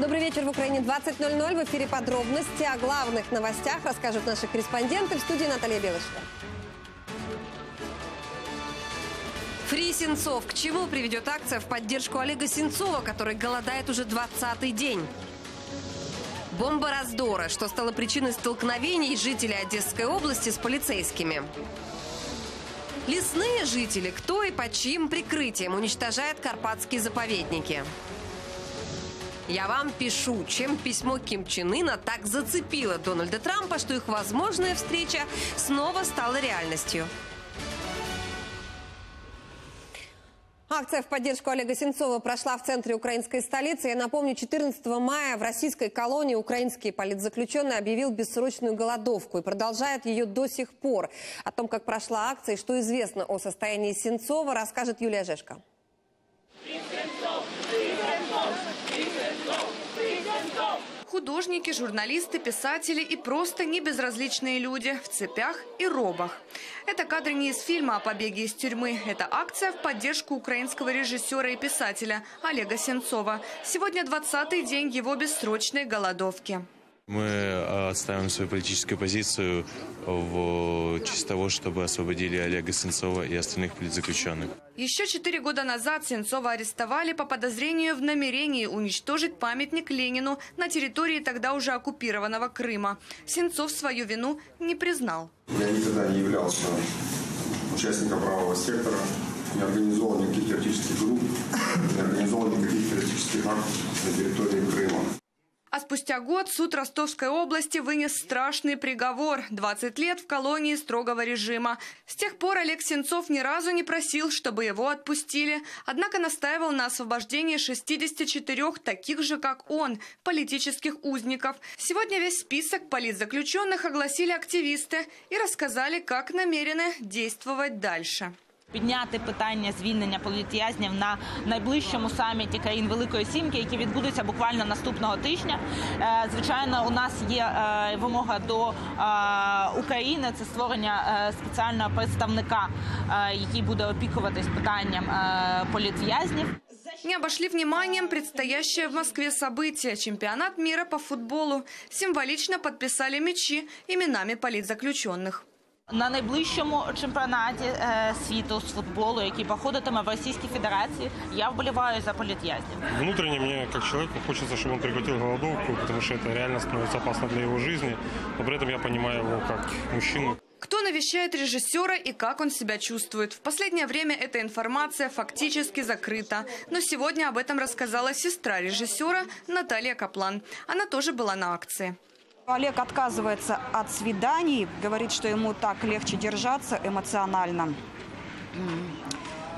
Добрый вечер в Украине 20.00. В эфире подробности о главных новостях расскажут наши корреспонденты в студии Наталья Белышева. Фри Сенцов. К чему приведет акция в поддержку Олега Сенцова, который голодает уже 20-й день? Бомба раздора, что стало причиной столкновений жителей Одесской области с полицейскими. Лесные жители, кто и под чьим прикрытием уничтожает карпатские заповедники. Я вам пишу, чем письмо Ким Чен Ына так зацепило Дональда Трампа, что их возможная встреча снова стала реальностью. Акция в поддержку Олега Сенцова прошла в центре украинской столицы. Я напомню, 14 мая в российской колонии украинский политзаключенный объявил бессрочную голодовку и продолжает ее до сих пор. О том, как прошла акция и что известно о состоянии Сенцова, расскажет Юлия Жешко. Художники, журналисты, писатели и просто небезразличные люди в цепях и робах. Это кадры не из фильма о побеге из тюрьмы. Это акция в поддержку украинского режиссера и писателя Олега Сенцова. Сегодня 20-й день его бессрочной голодовки. Мы э, отставим свою политическую позицию в честь того, чтобы освободили Олега Сенцова и остальных политзаключенных. Еще четыре года назад Сенцова арестовали по подозрению в намерении уничтожить памятник Ленину на территории тогда уже оккупированного Крыма. Сенцов свою вину не признал. Я никогда не являлся участником правого сектора, не организовал никаких террористических групп, не организовал никаких террористических актов на территории Крыма. А спустя год суд Ростовской области вынес страшный приговор – 20 лет в колонии строгого режима. С тех пор Олег Сенцов ни разу не просил, чтобы его отпустили. Однако настаивал на освобождении 64 таких же, как он, политических узников. Сегодня весь список политзаключенных огласили активисты и рассказали, как намерены действовать дальше. Підняти питання звільнення політв'язнів на найближчому саміті країн Великої Сімки, який відбудеться буквально наступного тижня. Е, звичайно, у нас є е, вимога до е, України це створення спеціального представника, який буде опікуватись питанням політв'язнів. Не обошли вниманием предстоящее в Москве событие – чемпионат мира по футболу. Символично подписали мячи именами политзаключенных. На найближчому чемпіонаті е, світу з футболу, який проходитиме в Російській Федерації, я вболіваю за політв'язнів. Внутренне мне, как человеку, хочется, чтобы он прекратил голодовку, потому что это реально становится опасно для его жизни. Но при этом я понимаю его как мужчину. Кто навещает режиссера и как он себя чувствует? В последнее время эта информация фактически закрыта. Но сегодня об этом рассказала сестра режиссера Наталья Каплан. Она тоже была на акции. Олег отказывается от свиданий, говорит, что ему так легче держаться эмоционально.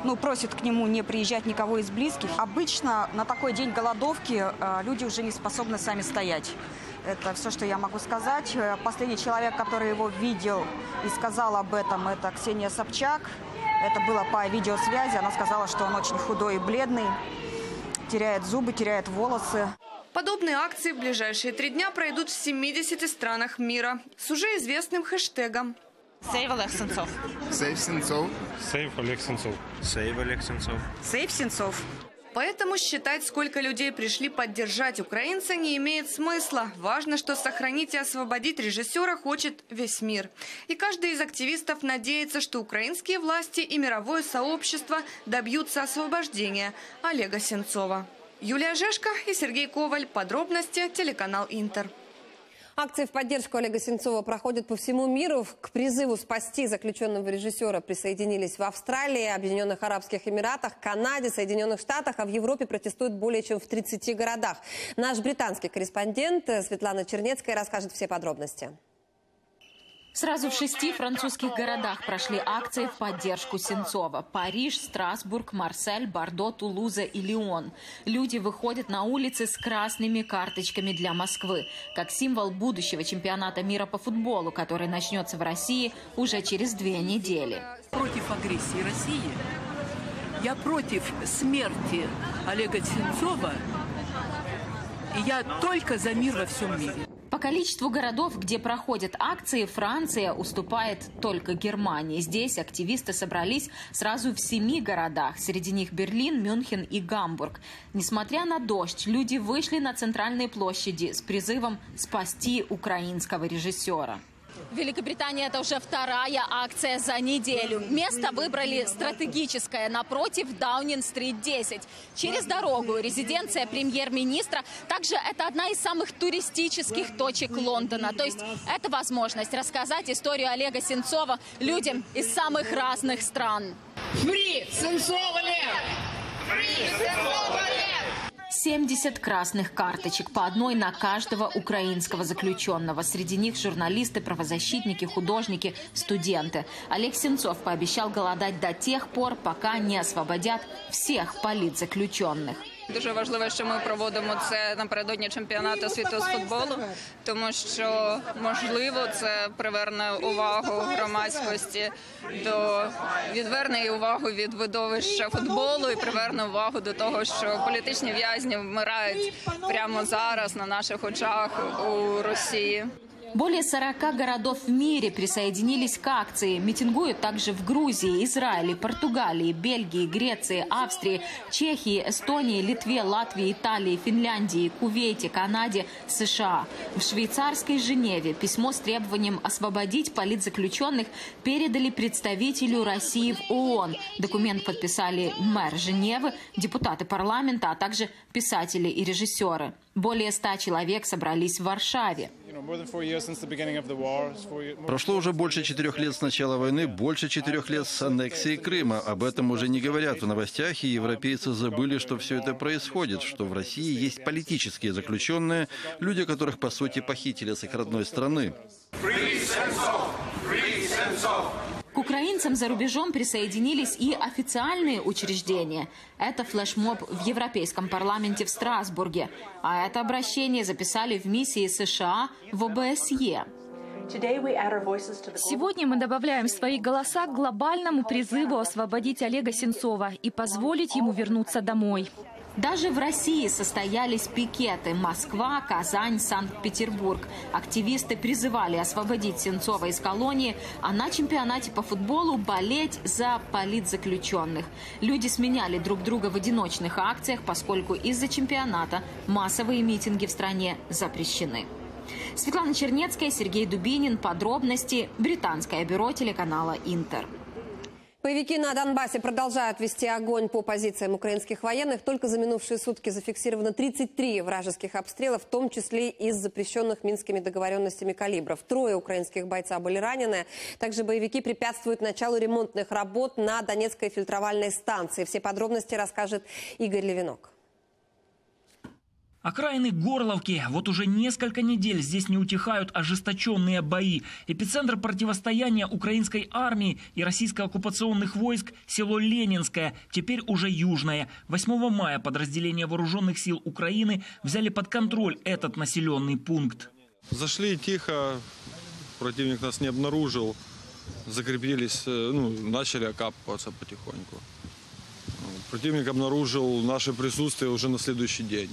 Ну, просит к нему не приезжать никого из близких. Обычно на такой день голодовки э, люди уже не способны сами стоять. Это все, что я могу сказать. Э, последний человек, который его видел и сказал об этом, это Ксения Собчак. Это было по видеосвязи. Она сказала, что он очень худой и бледный, теряет зубы, теряет волосы. Подобные акции в ближайшие три дня пройдут в 70 странах мира с уже известным хэштегом. Сейв Олег Сенцов. Сейф Сенцов. Сейф Олег Сенцов. Сейв Олег Сенцов. Сейф Сенцов. Поэтому считать, сколько людей пришли поддержать украинца, не имеет смысла. Важно, что сохранить и освободить режиссера хочет весь мир. И каждый из активистов надеется, что украинские власти и мировое сообщество добьются освобождения Олега Сенцова. Юлия Жешко и Сергей Коваль. Подробности телеканал Интер. Акции в поддержку Олега Сенцова проходят по всему миру. К призыву спасти заключенного режиссера присоединились в Австралии, Объединенных Арабских Эмиратах, Канаде, Соединенных Штатах, а в Европе протестуют более чем в 30 городах. Наш британский корреспондент Светлана Чернецкая расскажет все подробности. Сразу в шести французских городах прошли акции в поддержку Сенцова. Париж, Страсбург, Марсель, Бордо, Тулуза и Лион. Люди выходят на улицы с красными карточками для Москвы, как символ будущего чемпионата мира по футболу, который начнется в России уже через две недели. Против агрессии России, я против смерти Олега Сенцова, и я только за мир во всем мире. Количеству городов, где проходят акции, Франция уступает только Германии. Здесь активисты собрались сразу в семи городах. Среди них Берлин, Мюнхен и Гамбург. Несмотря на дождь, люди вышли на центральные площади с призывом спасти украинского режиссера. Великобритания это уже вторая акция за неделю. Место выбрали стратегическое напротив Даунинг-стрит 10. Через дорогу резиденция премьер-министра. Также это одна из самых туристических точек Лондона. То есть это возможность рассказать историю Олега Сенцова людям из самых разных стран. Фри! Сенцова лет! Фри! Сенцова лет! 70 красных карточек, по одной на каждого украинского заключенного. Среди них журналисты, правозащитники, художники, студенты. Олег Сенцов пообещал голодать до тех пор, пока не освободят всех политзаключенных. Дуже важливо, що ми проводимо це напередодні чемпіонату світу з футболу, тому що можливо це приверне увагу громадськості до відверне увагу від видовища футболу і приверне увагу до того, що політичні в'язні вмирають прямо зараз на наших очах у Росії. Более 40 городов в мире присоединились к акции. Митингуют также в Грузии, Израиле, Португалии, Бельгии, Греции, Австрии, Чехии, Эстонии, Литве, Латвии, Италии, Финляндии, Кувейте, Канаде, США. В швейцарской Женеве письмо с требованием освободить политзаключенных передали представителю России в ООН. Документ подписали мэр Женевы, депутаты парламента, а также писатели и режиссеры. Более ста человек собрались в Варшаве. Прошло уже больше четырех лет с начала войны, больше четырех лет с аннексией Крыма. Об этом уже не говорят в новостях, и европейцы забыли, что все это происходит, что в России есть политические заключенные, люди, которых, по сути, похитили с их родной страны. К украинцам за рубежом присоединились и официальные учреждения. Это флешмоб в Европейском парламенте в Страсбурге. А это обращение записали в миссии США в ОБСЕ. Сегодня мы добавляем свои голоса к глобальному призыву освободить Олега Сенцова и позволить ему вернуться домой. Даже в России состоялись пикеты. Москва, Казань, Санкт-Петербург. Активисты призывали освободить Сенцова из колонии, а на чемпионате по футболу болеть за политзаключенных. Люди сменяли друг друга в одиночных акциях, поскольку из-за чемпионата массовые митинги в стране запрещены. Светлана Чернецкая, Сергей Дубинин. Подробности. Британское бюро телеканала «Интер». Боевики на Донбассе продолжают вести огонь по позициям украинских военных. Только за минувшие сутки зафиксировано 33 вражеских обстрела, в том числе из запрещенных минскими договоренностями калибров. Трое украинских бойца были ранены. Также боевики препятствуют началу ремонтных работ на Донецкой фильтровальной станции. Все подробности расскажет Игорь Левинок. Окраины Горловки. Вот уже несколько недель здесь не утихают ожесточенные бои. Эпицентр противостояния украинской армии и российско-оккупационных войск – село Ленинское, теперь уже Южное. 8 мая подразделения вооруженных сил Украины взяли под контроль этот населенный пункт. Зашли тихо, противник нас не обнаружил, закрепились, э, ну, начали окапываться потихоньку. Противник обнаружил наше присутствие уже на следующий день.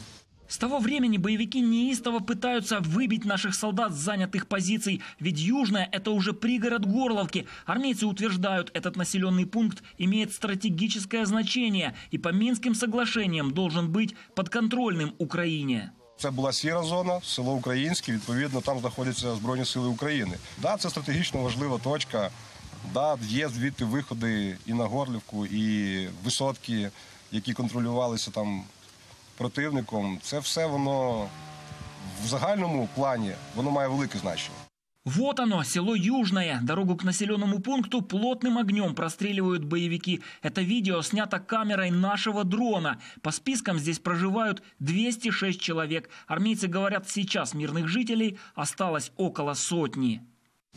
С того времени боевики неистово пытаются выбить наших солдат с занятых позиций, ведь Южная – это уже пригород Горловки. Армейцы утверждают, этот населенный пункт имеет стратегическое значение и по Минским соглашениям должен быть подконтрольным Україні. Це була сіра зона, село Українське. Відповідно, там знаходяться Збройні Сили України. Да, це стратегічно важлива точка. Да, є звідти виходи і на Горлівку, і висотки, які контролювалися там противником, це все воно в загальному плані воно має велике значення. Вот оно, село Южное. Дорогу к населенному пункту плотным огнем простреливают боевики. Это видео снято камерой нашего дрона. По спискам здесь проживают 206 человек. Армейцы говорят, сейчас мирных жителей осталось около сотни.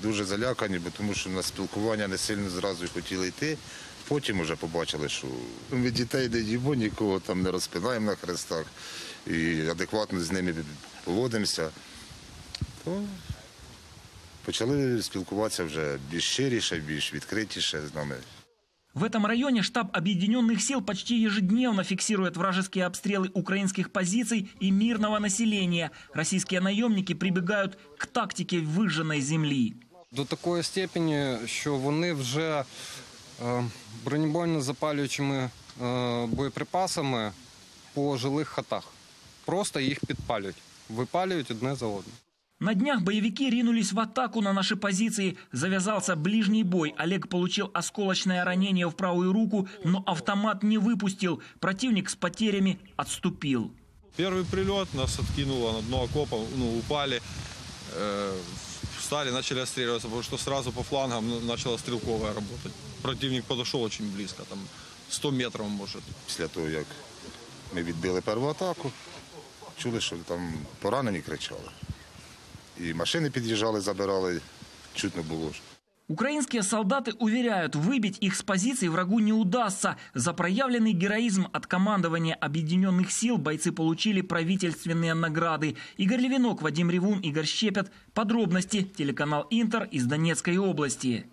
Дуже залякані, бо тому що на спілкування не сильно зразу хотіли йти. Потім вже побачили, що ми дітей не їмо, нікого там не розпинаємо на хрестах і адекватно з ними поводимося. То почали спілкуватися вже більш щиріше, більш відкритіше з нами. В этом районе штаб Объединенных сил почти ежедневно фиксирует вражеские обстрелы украинских позиций и мирного населения. Российские наемники прибегают к тактике выжженной земли. До такої степені, що вони вже е, бронебойно запалюючими е, боєприпасами по жилих хатах. Просто їх підпалюють, випалюють одне за одним. На днях боевики ринулись в атаку на наши позиции. Завязался ближний бой. Олег получил осколочное ранение в правую руку, но автомат не выпустил. Противник с потерями отступил. Первый прилет нас откинуло на дно окопа, ну, упали, встали, начали отстреливаться, потому что сразу по флангам начала стрелковая работать. Противник подошел очень близко, там 100 метров может. Після того, як ми відбили першу атаку, чули, що там поранені кричали. І машини під'їжджали, забирали, чутно було. Украинские солдаты уверяют, выбить их с позиций врагу не удастся. За проявленный героизм от командования объединенных сил бойцы получили правительственные награды. Игорь Левинок, Вадим Ревун, Игорь Щепет. Подробности. Телеканал Интер из Донецкой области.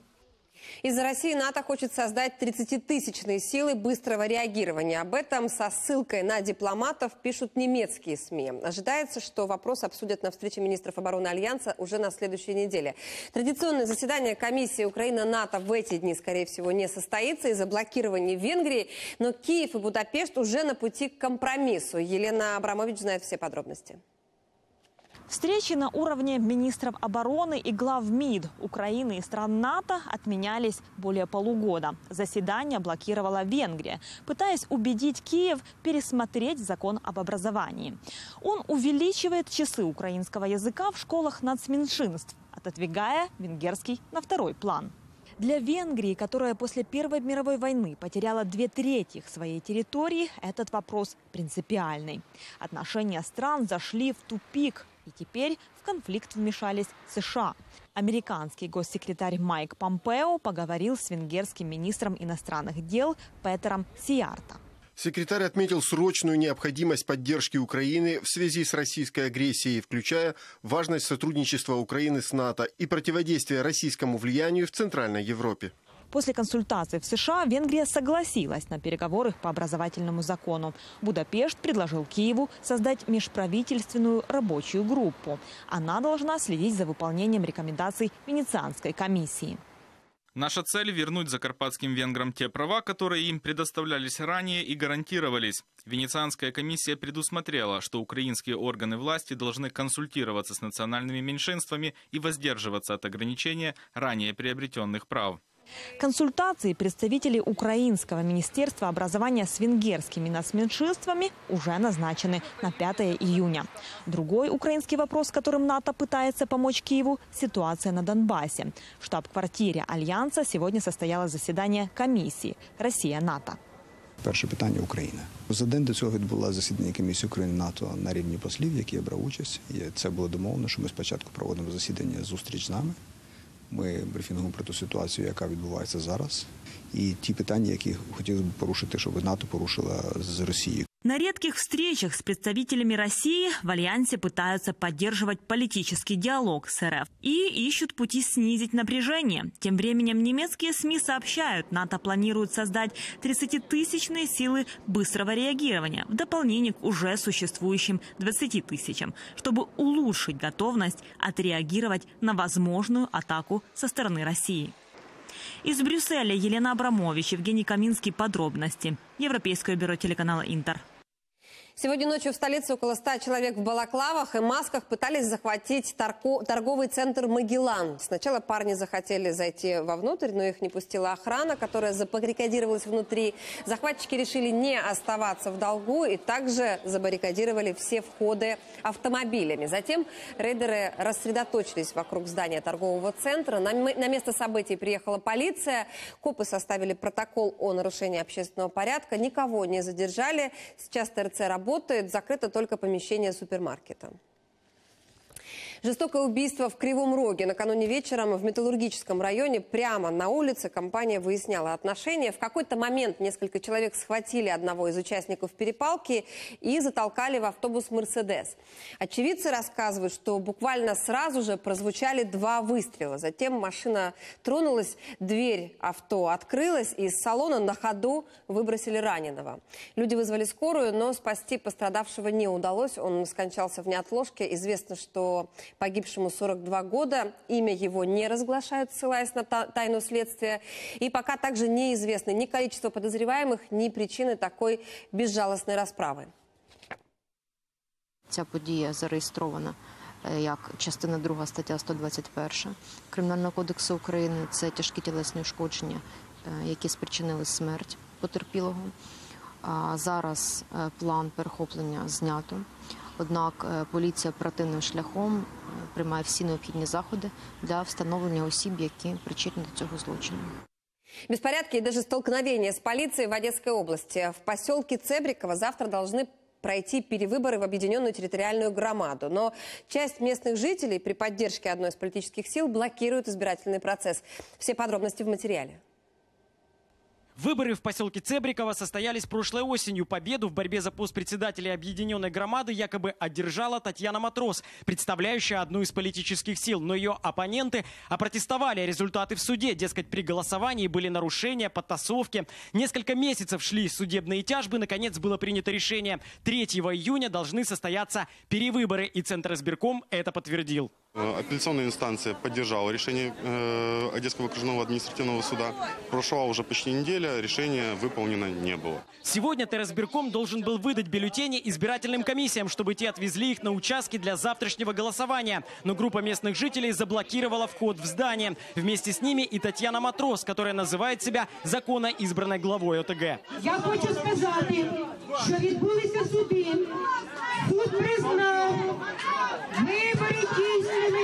Из-за России НАТО хочет создать 30-тысячные силы быстрого реагирования. Об этом со ссылкой на дипломатов пишут немецкие СМИ. Ожидается, что вопрос обсудят на встрече министров обороны Альянса уже на следующей неделе. Традиционное заседание комиссии Украина-НАТО в эти дни, скорее всего, не состоится из-за блокирования Венгрии. Но Киев и Будапешт уже на пути к компромиссу. Елена Абрамович знает все подробности. Встречи на уровне министров обороны и глав МИД Украины и стран НАТО отменялись более полугода. Заседание блокировала Венгрия, пытаясь убедить Киев пересмотреть закон об образовании. Он увеличивает часы украинского языка в школах нацменьшинств, отодвигая венгерский на второй план. Для Венгрии, которая после Первой мировой войны потеряла две трети своей территории, этот вопрос принципиальный. Отношения стран зашли в тупик, и теперь в конфликт вмешались США. Американский госсекретарь Майк Помпео поговорил с венгерским министром иностранных дел Петером Сиарта. Секретарь отметил срочную необходимость поддержки Украины в связи с российской агрессией, включая важность сотрудничества Украины с НАТО и противодействия российскому влиянию в Центральной Европе. После консультаций в США Венгрия согласилась на переговоры по образовательному закону. Будапешт предложил Киеву создать межправительственную рабочую группу. Она должна следить за выполнением рекомендаций Венецианской комиссии. Наша цель – вернуть закарпатским венграм те права, которые им предоставлялись ранее и гарантировались. Венецианская комиссия предусмотрела, что украинские органы власти должны консультироваться с национальными меньшинствами и воздерживаться от ограничения ранее приобретенных прав. Консультации представителей Украинского министерства образования с венгерскими нацменьшинствами уже назначены на 5 июня. Другой украинский вопрос, которым НАТО пытается помочь Киеву – ситуация на Донбассе. В штаб-квартире Альянса сегодня состоялось заседание комиссии «Россия-НАТО». Перше питання Україна. За день до цього відбулося засідання комісії України НАТО на рівні послів, в якій я брав участь. І це було домовлено, що ми спочатку проводимо засідання зустріч з нами. Ми брифінгуємо про ту ситуацію, яка відбувається зараз, і ті питання, які хотілося б порушити, щоб НАТО порушила з Росією. На редких встречах с представителями России в Альянсе пытаются поддерживать политический диалог с РФ и ищут пути снизить напряжение. Тем временем немецкие СМИ сообщают, НАТО планирует создать 30-тысячные силы быстрого реагирования в дополнение к уже существующим 20 тысячам, чтобы улучшить готовность отреагировать на возможную атаку со стороны России. Из Брюсселя Елена Абрамович, Евгений Каминский. Подробности. Европейское бюро телеканала «Интер». Сегодня ночью в столице около 100 человек в балаклавах и масках пытались захватить торго- торговый центр «Магеллан». Сначала парни захотели зайти вовнутрь, но их не пустила охрана, которая забаррикадировалась внутри. Захватчики решили не оставаться в долгу и также забаррикадировали все входы автомобилями. Затем рейдеры рассредоточились вокруг здания торгового центра. На, на место событий приехала полиция. Копы составили протокол о нарушении общественного порядка. Никого не задержали. Сейчас ТРЦ работает. Закрыто только помещение супермаркета. Жестокое убийство в Кривом Роге. Накануне вечером в Металлургическом районе прямо на улице компания выясняла отношения. В какой-то момент несколько человек схватили одного из участников перепалки и затолкали в автобус «Мерседес». Очевидцы рассказывают, что буквально сразу же прозвучали два выстрела. Затем машина тронулась, дверь авто открылась, и из салона на ходу выбросили раненого. Люди вызвали скорую, но спасти пострадавшего не удалось. Он скончался в неотложке. Известно, что погибшему 42 года. Имя его не разглашают, ссылаясь на тайну следствия. И пока также неизвестны ни количество подозреваемых, ни причины такой безжалостной расправы. Ця подія зареєстрована як частина 2 стаття 121 Кримінального кодексу України. Це тяжкі тілесні ушкодження, які спричинили смерть потерпілого. А зараз план перехоплення знято. Однак поліція оперативним шляхом приймає всі необхідні заходи для встановлення осіб, які причетні до цього злочину. Беспорядки и даже столкновения с полицией в Одесской области. В поселке Цебриково завтра должны пройти перевыборы в объединенную территориальную громаду. Но часть местных жителей при поддержке одной из политических сил блокирует избирательный процесс. Все подробности в материале. Выборы в поселке Цебриково состоялись прошлой осенью. Победу в борьбе за пост председателя объединенной громады якобы одержала Татьяна Матрос, представляющая одну из политических сил. Но ее оппоненты опротестовали результаты в суде. Дескать, при голосовании были нарушения, подтасовки. Несколько месяцев шли судебные тяжбы. Наконец было принято решение. 3 июня должны состояться перевыборы. И Центр избирком это подтвердил. Апелляционная инстанция поддержала решение э, Одесского окружного административного суда. Прошла уже почти неделя, решение выполнено не было. Сегодня Террасбирком должен был выдать бюллетени избирательным комиссиям, чтобы те отвезли их на участки для завтрашнего голосования. Но группа местных жителей заблокировала вход в здание. Вместе с ними и Татьяна Матрос, которая называет себя законно избранной главой ОТГ. Я хочу сказати, що відбулися суди. Суд признав вибори дійсними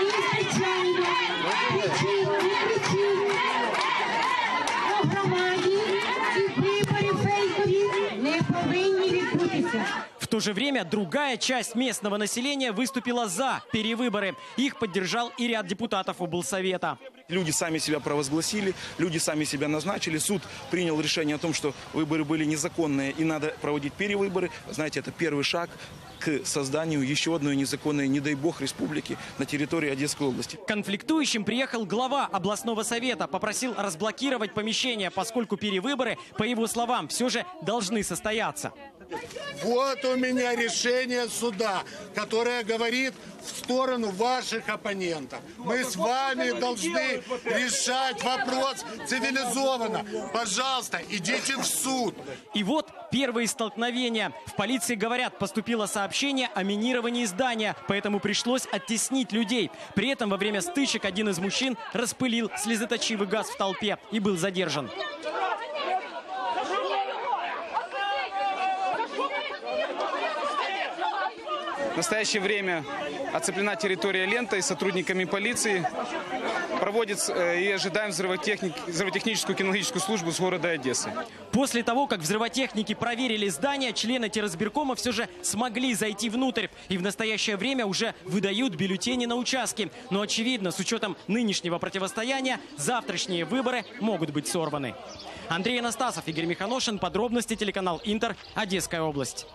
і, звичайно, причину, не причину у громаді і вибори фейкові не повинні відбутися. В то же время другая часть местного населения выступила за перевыборы. Их поддержал и ряд депутатов облсовета. Люди сами себя провозгласили, люди сами себя назначили. Суд принял решение о том, что выборы были незаконные и надо проводить перевыборы. Знаете, это первый шаг к созданию еще одной незаконной, не дай бог, республики на территории Одесской области. Конфликтующим приехал глава областного совета, попросил разблокировать помещение, поскольку перевыборы, по его словам, все же должны состояться. Вот у меня решение суда, которое говорит в сторону ваших оппонентов. Мы с вами должны решать вопрос цивилизованно. Пожалуйста, идите в суд. И вот первые столкновения. В полиции говорят, поступило сообщение о минировании здания, поэтому пришлось оттеснить людей. При этом во время стычек один из мужчин распылил слезоточивый газ в толпе и был задержан. В настоящее время оцеплена территория лентой сотрудниками полиции. Проводится э, и ожидаем взрывотехническую кинологическую службу с города Одессы. После того, как взрывотехники проверили здание, члены террасбиркома все же смогли зайти внутрь. И в настоящее время уже выдают бюллетени на участки. Но очевидно, с учетом нынешнего противостояния, завтрашние выборы могут быть сорваны. Андрей Анастасов, Игорь Миханошин. Подробности телеканал Интер. Одесская область.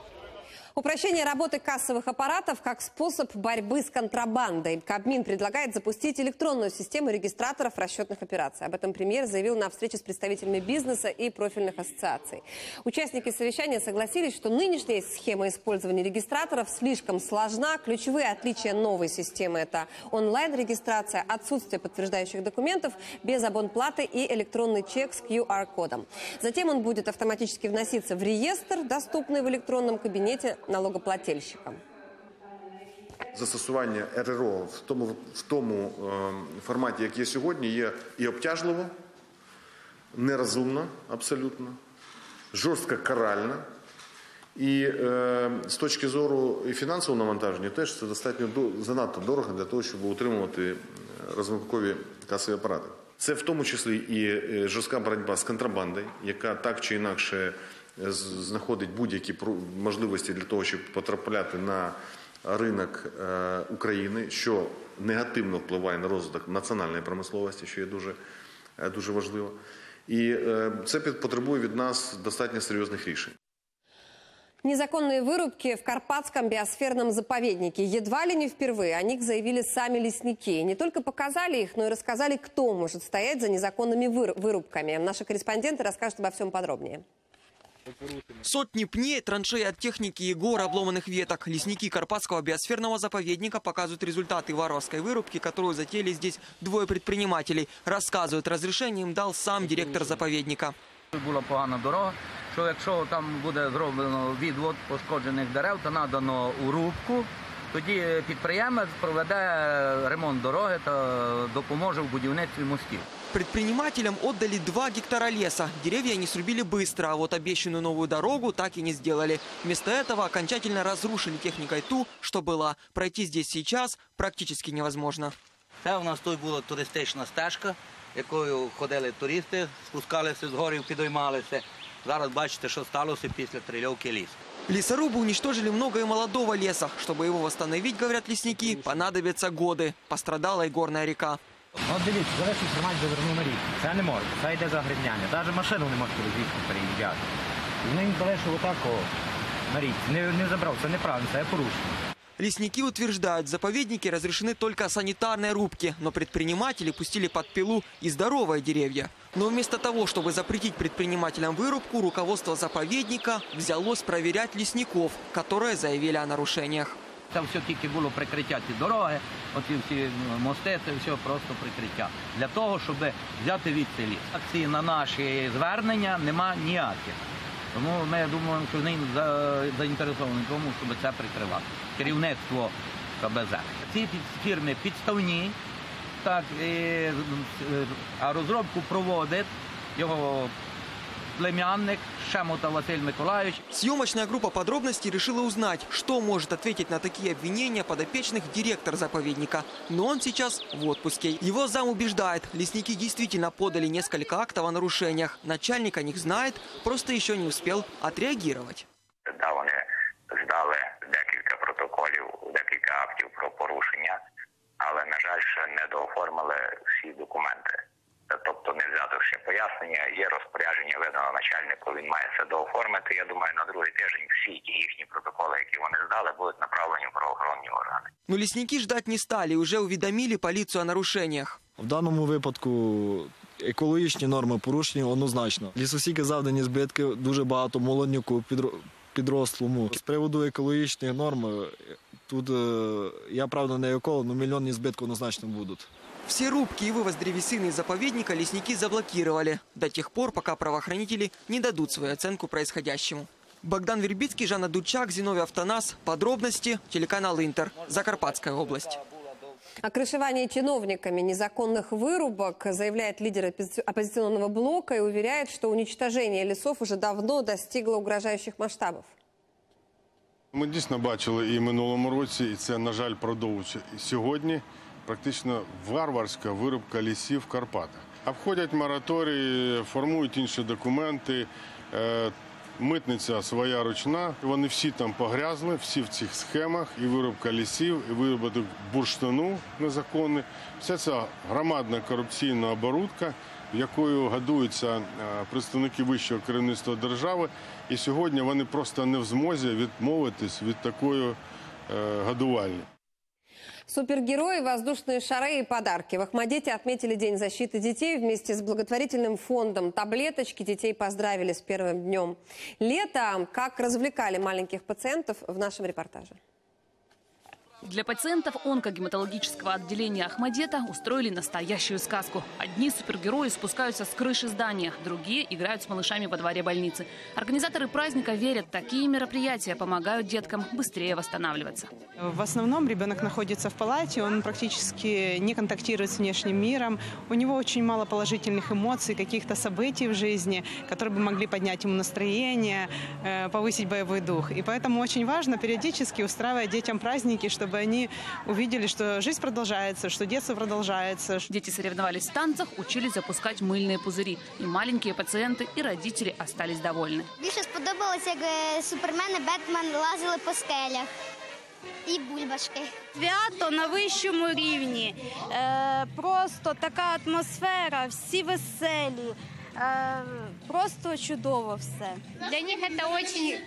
Упрощение работы кассовых аппаратов как способ борьбы с контрабандой. Кабмин предлагает запустить электронную систему регистраторов расчетных операций. Об этом премьер заявил на встрече с представителями бизнеса и профильных ассоциаций. Участники совещания согласились, что нынешняя схема использования регистраторов слишком сложна. Ключевые отличия новой системы – это онлайн-регистрация, отсутствие подтверждающих документов, без абонплаты и электронный чек с QR-кодом. Затем он будет автоматически вноситься в реестр, доступный в электронном кабинете налогоплательщикам. Застосування РРО в тому, в тому е, форматі, як є сьогодні, є і обтяжливо, нерозумно абсолютно, жорстко карально. І е, з точки зору і фінансового навантаження теж це достатньо до, занадто дорого для того, щоб утримувати розрахункові касові апарати. Це в тому числі і жорстка боротьба з контрабандою, яка так чи інакше знаходить будь-які можливості для того, щоб потрапляти на ринок е, України, що негативно впливає на розвиток національної промисловості, що є дуже, е, дуже важливо. І е, це під- потребує від нас достатньо серйозних рішень. Незаконные вырубки в Карпатском биосферном заповеднике. Едва ли не впервые о них заявили сами лесники. И не только показали их, но и рассказали, кто может стоять за незаконными выр- вырубками. Наши корреспонденты расскажут обо всем подробнее. Сотни пней, траншеи от техники и горы обломанных веток. Лесники Карпатского биосферного заповедника показывают результаты варварской вырубки, которую затеяли здесь двое предпринимателей. Рассказывают, разрешение им дал сам директор заповедника. Була погана дорога, що якщо там буде зроблено відвод пошкоджених дерев, то надано у рубку, тоді підприємець проведе ремонт дороги та допоможе в будівництві мостів. Предпринимателям отдали 2 гектара леса. Деревья они срубили быстро, а вот обещанную новую дорогу так и не сделали. Вместо этого окончательно разрушили техникой ту, что была. Пройти здесь сейчас практически невозможно. Це у нас тут була туристична стежка, якою ходили туристи, спускалися з горів, підіймалися. Зараз бачите, що сталося після трильовки лісу. Лесорубы уничтожили много и молодого леса. Чтобы его восстановить, говорят лесники, понадобятся годы. Пострадала и горная река. От дивіться, зараз тримач завернув на рік. Це не може, це йде загрязняння. Навіть машину не може через річку переїжджати. І вони їм залишили отак о, на річці. Не, не забрав, це неправильно, це порушення. Лесники утверждают, в заповеднике разрешены только санитарные рубки, но предприниматели пустили под пилу и здоровые деревья. Но вместо того, чтобы запретить предпринимателям вырубку, руководство заповедника взялось проверять лесников, которые заявили о нарушениях. Це все тільки було прикриття ці дороги, оці всі мости, це все просто прикриття. Для того, щоб взяти від ліс. Акції на наші звернення нема ніяких. Тому ми думаємо, що вони заінтересовані тому, щоб це прикривати. Керівництво КБЗ. Ці фірми підставні, так, і, а розробку проводить його племянник Шемота Василь Миколаївич. Съемочная группа подробностей решила узнать, что может ответить на такие обвинения подопечных директор заповедника. Но он сейчас в отпуске. Его зам убеждает, лесники действительно подали несколько актов о нарушениях. Начальник о них знает, просто еще не успел отреагировать. Да, вони здали декілька протоколів, декілька актів про порушення, але, на жаль, ще не дооформили всі документи. Тобто не взято ще пояснення, є розпорядження видано начальнику, він має це дооформити. Я думаю, на другий тиждень всі ті їхні протоколи, які вони здали, будуть направлені в правоохоронні органи. Но лесники ждать не стали, уже уведомили полицию о нарушениях. В даному випадку екологічні норми порушені однозначно. Лісосіки завдані збитки, дуже багато молодняку підрослому. З приводу екологічних норм, е, тут е, я правда не еколог, але мільйонні збитки однозначно будуть. Все рубки и вывоз древесины из заповедника лесники заблокировали до тех пор, пока правоохранители не дадут свою оценку происходящему. Богдан Вербицкий, Жанна Дучак, Зиновий Автонас. Подробности. Телеканал Интер. Закарпатская область. О крышевании чиновниками незаконных вырубок заявляет лидер оппози- оппозиционного блока и уверяет, что уничтожение лесов уже давно достигло угрожающих масштабов. Ми дійсно бачили і в минулому році, і це, на жаль, продовжується і сьогодні. Практично варварська вирубка лісів в Карпатах. Обходять мораторії, формують інші документи. Е, Митниця своя ручна. Вони всі там погрязли, всі в цих схемах. І вирубка лісів, і виробіток бурштину незаконний. Все це громадна корупційна оборудка, якою годуються е, представники вищого керівництва держави. І сьогодні вони просто не в змозі відмовитись від такої е, годувальні. Супергерои, воздушные шары и подарки. В Ахмадете отметили День защиты детей вместе с благотворительным фондом «Таблеточки». Детей поздравили с первым днем лета. Как развлекали маленьких пациентов в нашем репортаже. Для пациентов онкогематологического отделения Ахмадета устроили настоящую сказку. Одни супергерои спускаются с крыши здания, другие играют с малышами во дворе больницы. Организаторы праздника верят, такие мероприятия помогают деткам быстрее восстанавливаться. В основном ребенок находится в палате, он практически не контактирует с внешним миром. У него очень мало положительных эмоций, каких-то событий в жизни, которые бы могли поднять ему настроение, э, повысить боевой дух. И поэтому очень важно периодически устраивать детям праздники, чтобы они увидели, что жизнь продолжается, что детство продолжается. Дети соревновались в танцах, учились запускать мыльные пузыри. И маленькие пациенты, и родители остались довольны. Більше сподобалось, як е, супермен і Бетмен лазили по скелях. і бульбашки. Свято на вищому рівні. Е, просто така атмосфера, всі веселі. Е, просто чудово все. Для них це дуже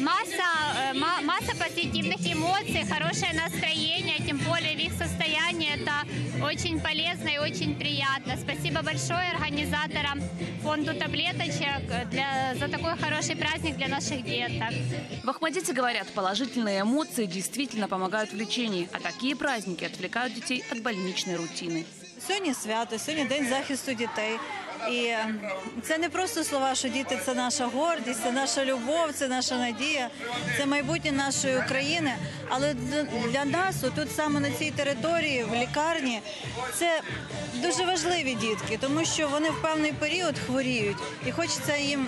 масса, э, ма- масса позитивных эмоций, хорошее настроение, тем более в их состоянии это очень полезно и очень приятно. Спасибо большое организаторам фонду таблеточек для, за такой хороший праздник для наших деток. В Ахмадите говорят, положительные эмоции действительно помогают в лечении, а такие праздники отвлекают детей от больничной рутины. Сьогодні свято, сьогодні день захисту дітей. І це не просто слова, що діти це наша гордість, це наша любов, це наша надія, це майбутнє нашої України. Але для- для нас, тут саме на цій території, в лікарні, це дуже важливі дітки, тому що вони в певний період хворіють, і хочеться їм.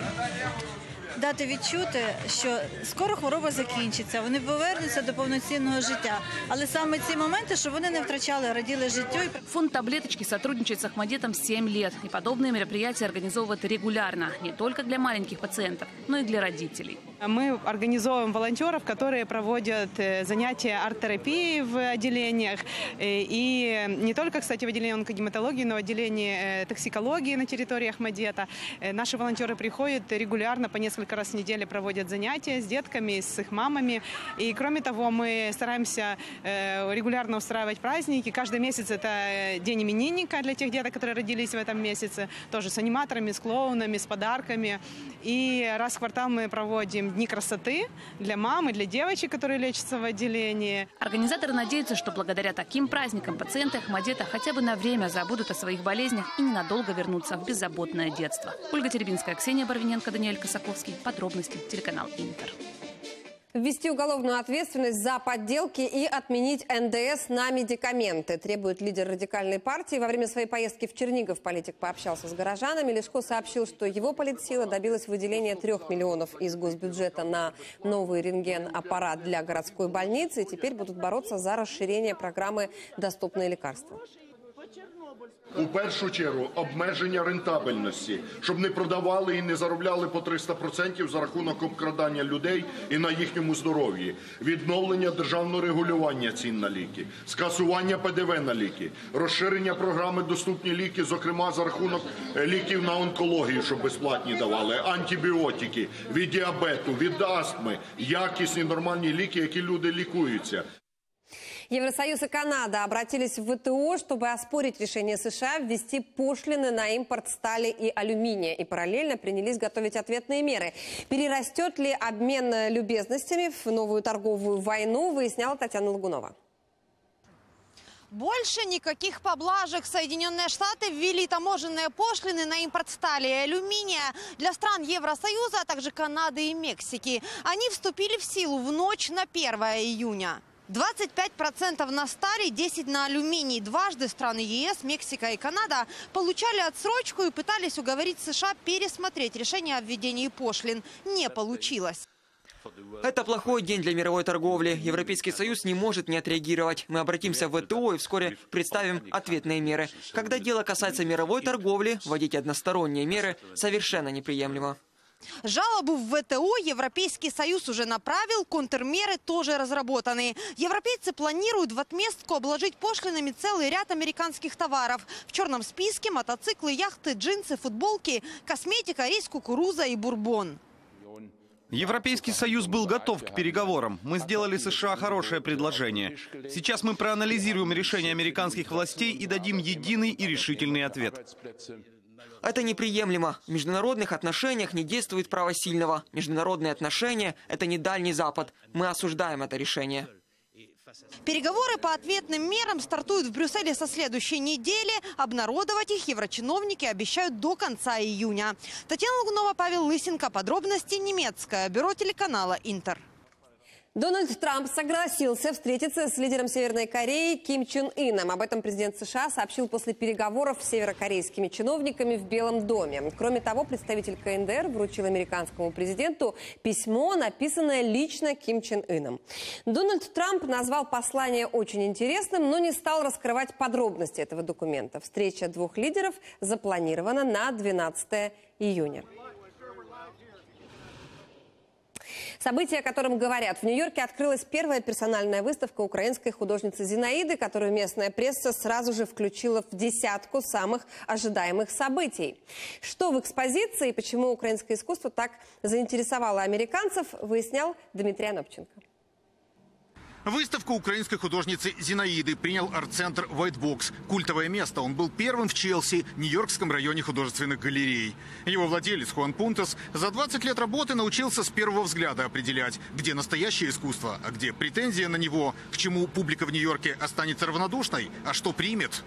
Дати відчути, що скоро хвороба закінчиться, вони повернуться до повноцінного життя. Але саме ці моменти, щоб вони не втрачали, раділи життю і Фонд таблеточки сотрудничает с Ахмадетом 7 лет. И подобные мероприятия организовывает регулярно. Не только для маленьких пациентов, но и для родителей. Мы организовываем волонтеров, которые проводят э, занятия арт-терапией в отделениях. Э, И не только, кстати, в отделении онкогематологии, но в отделении э, токсикологии на территории Ахмадета. Наши волонтеры приходят регулярно, по несколько раз в неделю проводят занятия с детками, с их мамами. И кроме того, мы стараемся регулярно устраивать праздники. Каждый месяц это день именинника для тех деток, которые родились в этом месяце. Тоже с аниматорами, с клоунами, с подарками. И раз в квартал мы проводим дни красоты для мам и для девочек, которые лечатся в отделении. Организаторы надеются, что благодаря таким праздникам пациенты Ахмадета хотя бы на время забудут о своих болезнях и ненадолго вернутся в беззаботное детство. Ольга Теребинская, Ксения Барвиненко, Даниэль Косаковский. Подробности телеканал Интер. Ввести уголовную ответственность за подделки и отменить НДС на медикаменты, требует лидер радикальной партии. Во время своей поездки в Чернигов политик пообщался с горожанами. Лешко сообщил, что его политсила добилась выделения трех миллионов из госбюджета на новый рентген-аппарат для городской больницы. И теперь будут бороться за расширение программы «Доступные лекарства». У першу чергу обмеження рентабельності, щоб не продавали і не заробляли по 300% за рахунок обкрадання людей і на їхньому здоров'ї, відновлення державного регулювання цін на ліки, скасування ПДВ на ліки, розширення програми доступні ліки, зокрема за рахунок е, ліків на онкологію, щоб безплатні давали, антибіотики від діабету, від астми, якісні нормальні ліки, які люди лікуються. Евросоюз и Канада обратились в ВТО, чтобы оспорить решение США ввести пошлины на импорт стали и алюминия. И параллельно принялись готовить ответные меры. Перерастет ли обмен любезностями в новую торговую войну, выясняла Татьяна Лагунова. Больше никаких поблажек. Соединенные Штаты ввели таможенные пошлины на импорт стали и алюминия для стран Евросоюза, а также Канады и Мексики. Они вступили в силу в ночь на 1 июня. 25% на стали, 10% на алюминий. Дважды страны ЕС, Мексика и Канада получали отсрочку и пытались уговорить США пересмотреть решение о введении пошлин. Не получилось. Это плохой день для мировой торговли. Европейский Союз не может не отреагировать. Мы обратимся в ВТО и вскоре представим ответные меры. Когда дело касается мировой торговли, вводить односторонние меры совершенно неприемлемо. Жалобу в ВТО Европейский Союз уже направил, контрмеры тоже разработаны. Европейцы планируют в отместку обложить пошлинами целый ряд американских товаров. В черном списке мотоциклы, яхты, джинсы, футболки, косметика, рис, кукуруза и бурбон. Европейский Союз был готов к переговорам. Мы сделали США хорошее предложение. Сейчас мы проанализируем решение американских властей и дадим единый и решительный ответ. Это неприемлемо. В международных отношениях не действует право сильного. Международные отношения – это не Дальний Запад. Мы осуждаем это решение. Переговоры по ответным мерам стартуют в Брюсселе со следующей недели. Обнародовать их еврочиновники обещают до конца июня. Татьяна Лагунова, Павел Лысенко. Подробности немецкое. Бюро телеканала «Интер». Дональд Трамп согласился встретиться с лидером Северной Кореи Ким Чен Ыном. Об этом президент США сообщил после переговоров с северокорейскими чиновниками в Белом доме. Кроме того, представитель КНДР вручил американскому президенту письмо, написанное лично Ким Чен Ыном. Дональд Трамп назвал послание очень интересным, но не стал раскрывать подробности этого документа. Встреча двух лидеров запланирована на 12 июня. Событие, о котором говорят. В Нью-Йорке открылась первая персональная выставка украинской художницы Зинаиды, которую местная пресса сразу же включила в десятку самых ожидаемых событий. Что в экспозиции и почему украинское искусство так заинтересовало американцев, выяснял Дмитрий Анопченко. Выставку украинской художницы Зинаиды принял арт-центр White Box. Культовое место. Он был первым в Челси, Нью-Йоркском районе художественных галерей. Его владелец Хуан Пунтас за 20 лет работы научился с первого взгляда определять, где настоящее искусство, а где претензия на него, к чему публика в Нью-Йорке останется равнодушной, а что примет.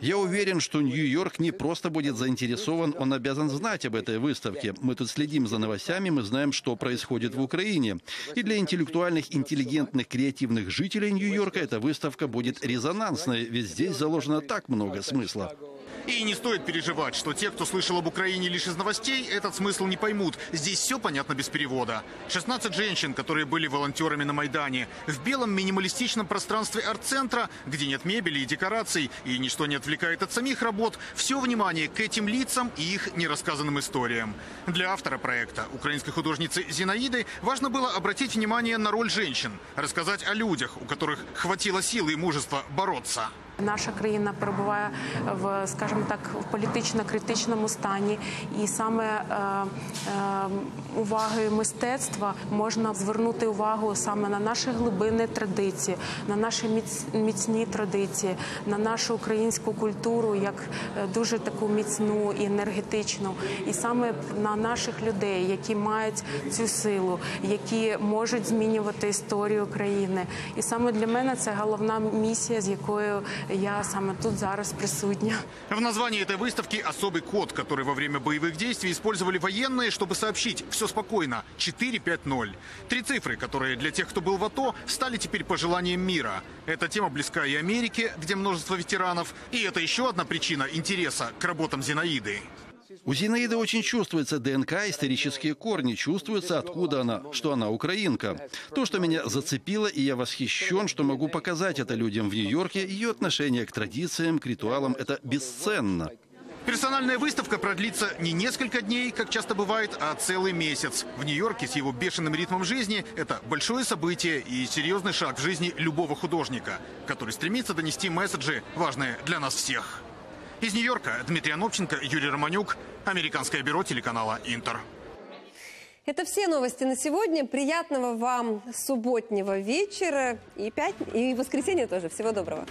Я уверен, что Нью-Йорк не просто будет заинтересован, он обязан знать об этой выставке. Мы тут следим за новостями, мы знаем, что происходит в Украине. И для интеллектуальных, интеллигентных, креативных жителей Нью-Йорка эта выставка будет резонансной, ведь здесь заложено так много смысла. И не стоит переживать, что те, кто слышал об Украине лишь из новостей, этот смысл не поймут. Здесь все понятно без перевода. 16 женщин, которые были волонтерами на Майдане, в белом минималистичном пространстве арт-центра, где нет мебели и декораций, и ничто не отвлекает от самих работ, все внимание к этим лицам и их нерассказанным историям. Для автора проекта, украинской художницы Зинаиды, важно было обратить внимание на роль женщин, рассказать о людях, у которых хватило силы и мужества бороться. Наша країна перебуває в, скажімо так, в політично критичному стані, і саме е, е, увагою мистецтва можна звернути увагу саме на наші глибинні традиції, на наші міцні традиції, на нашу українську культуру як е, дуже таку міцну і енергетичну, і саме на наших людей, які мають цю силу, які можуть змінювати історію країни. І саме для мене це головна місія, з якою я саме тут зараз присутня. В названии этой выставки особый код, который во время боевых действий использовали военные, чтобы сообщить «все спокойно» 450. Три цифры, которые для тех, кто был в АТО, стали теперь пожеланием мира. Эта тема близка и Америке, где множество ветеранов, и это еще одна причина интереса к работам Зинаиды. У Зинаиды очень чувствуется ДНК, исторические корни, чувствуется, откуда она, что она украинка. То, что меня зацепило, и я восхищен, что могу показать это людям в Нью-Йорке, ее отношение к традициям, к ритуалам, это бесценно. Персональная выставка продлится не несколько дней, как часто бывает, а целый месяц. В Нью-Йорке с его бешеным ритмом жизни это большое событие и серьезный шаг в жизни любого художника, который стремится донести месседжи, важные для нас всех. Из Нью-Йорка Дмитрий Анопченко, Юрий Романюк, Американское бюро телеканала «Интер». Это все новости на сегодня. Приятного вам субботнего вечера и, пят... и воскресенья тоже. Всего доброго.